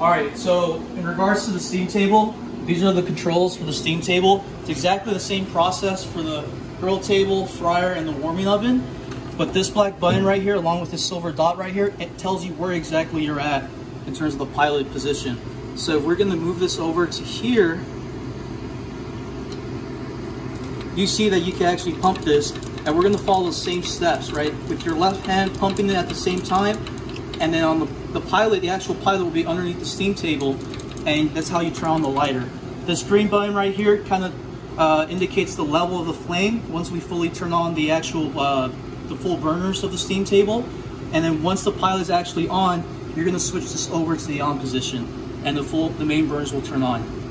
All right, so in regards to the steam table, these are the controls for the steam table. It's exactly the same process for the grill table, fryer, and the warming oven. But this black button right here, along with this silver dot right here, it tells you where exactly you're at in terms of the pilot position. So if we're gonna move this over to here, you see that you can actually pump this and we're gonna follow the same steps, right? With your left hand pumping it at the same time, and then on the, the pilot, the actual pilot will be underneath the steam table, and that's how you turn on the lighter. This green button right here kind of uh, indicates the level of the flame once we fully turn on the actual, uh, the full burners of the steam table. And then once the pilot is actually on, you're gonna switch this over to the on position and the full, the main burners will turn on.